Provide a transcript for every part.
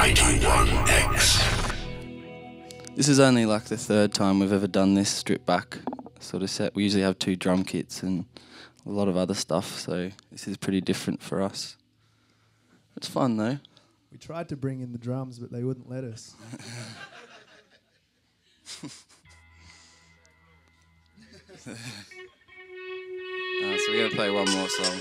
91X. This is only like the third time we've ever done this stripped back sort of set. We usually have two drum kits and a lot of other stuff, so this is pretty different for us. It's fun though. We tried to bring in the drums, but they wouldn't let us. Uh, so we're gonna play one more song.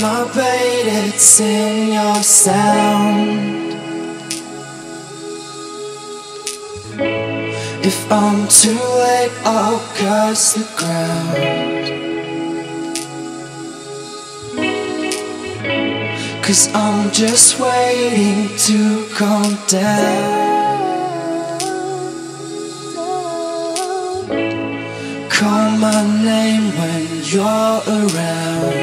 My bait, it's in your sound. If I'm too late, I'll curse the ground. Cause I'm just waiting to come down. Call my name when you're around.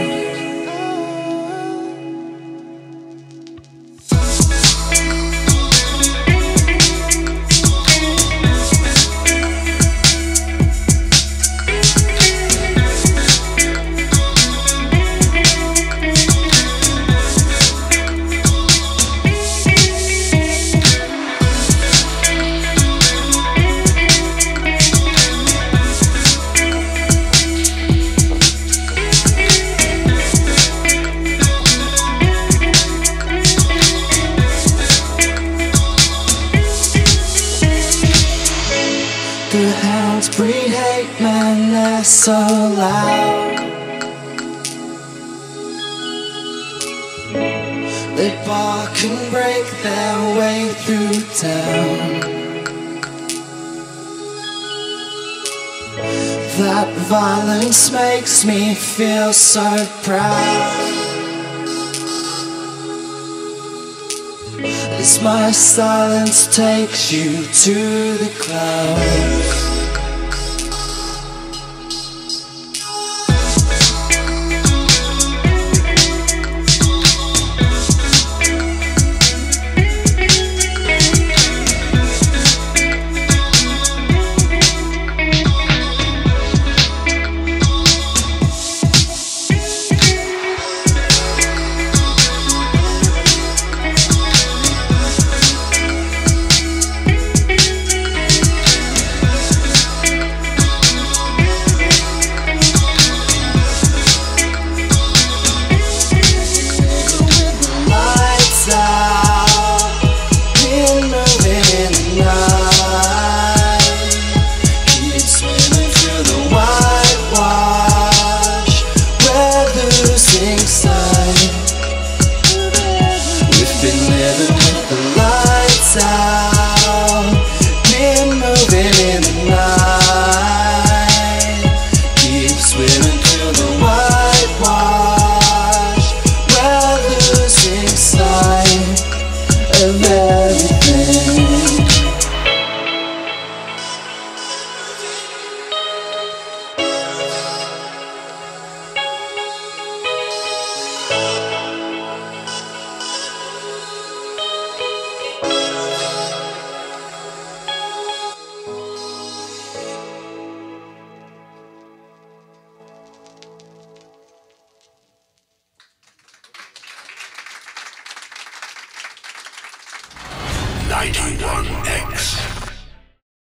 So loud. They bark and break their way through town. That violence makes me feel so proud. As my silence takes you to the clouds. 91X.